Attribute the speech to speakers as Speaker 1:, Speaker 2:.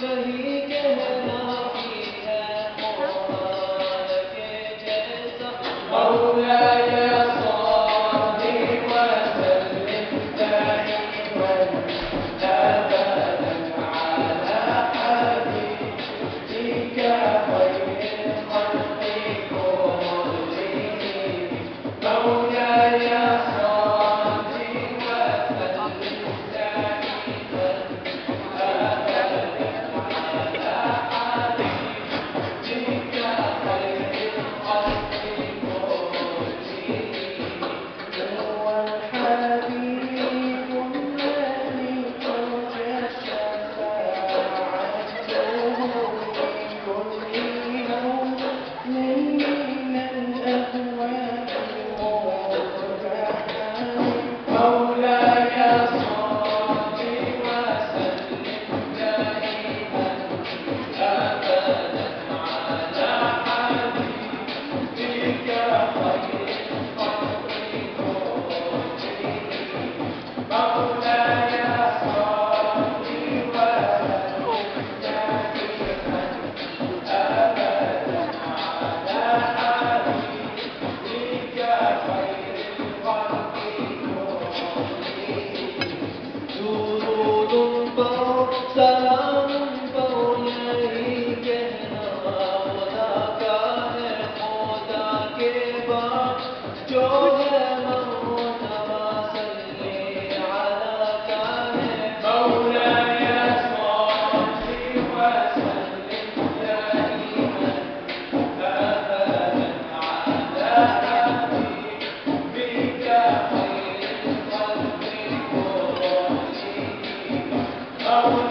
Speaker 1: चाहिए ficar. Bravo.